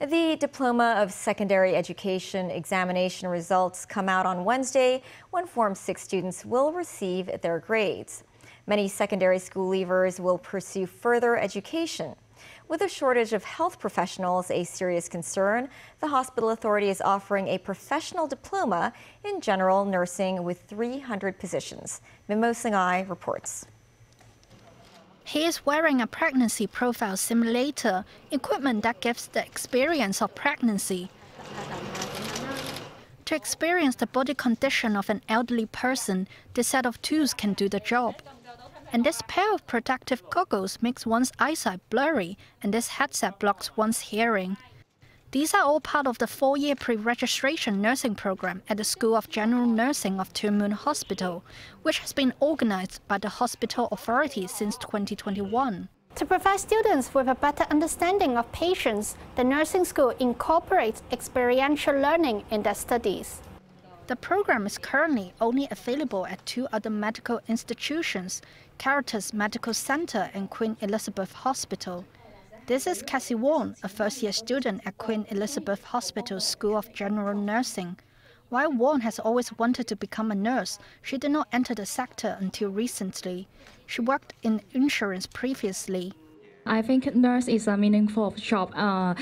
The Diploma of Secondary Education examination results come out on Wednesday when Form 6 students will receive their grades. Many secondary school leavers will pursue further education. With a shortage of health professionals a serious concern, the hospital authority is offering a professional diploma in general nursing with 300 positions. Mimo Singai reports. He is wearing a pregnancy profile simulator, equipment that gives the experience of pregnancy. To experience the body condition of an elderly person, this set of tools can do the job. And this pair of protective goggles makes one's eyesight blurry, and this headset blocks one's hearing. These are all part of the four-year pre-registration nursing program at the School of General Nursing of Tuen Mun Hospital, which has been organized by the hospital authority since 2021. To provide students with a better understanding of patients, the nursing school incorporates experiential learning in their studies. The program is currently only available at two other medical institutions, Caritas Medical Center and Queen Elizabeth Hospital. This is Cassie Wong, a first year student at Queen Elizabeth Hospital School of General Nursing. While Wong has always wanted to become a nurse, she did not enter the sector until recently. She worked in insurance previously. I think nurse is a meaningful job, uh,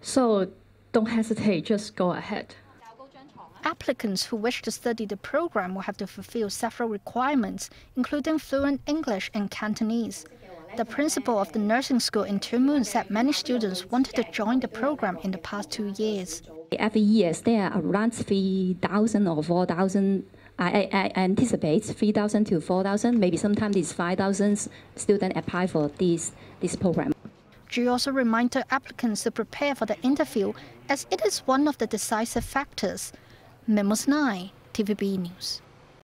so don't hesitate, just go ahead. Applicants who wish to study the program will have to fulfill several requirements, including fluent English and Cantonese. The principal of the nursing school in Tuen Mun said many students wanted to join the program in the past two years. Every year, there are around 3,000 or 4,000 I, I, anticipate 3,000 to 4,000, maybe sometimes it's 5,000 students apply for this, this program. She also reminded applicants to prepare for the interview as it is one of the decisive factors. Memos 9, TVB News.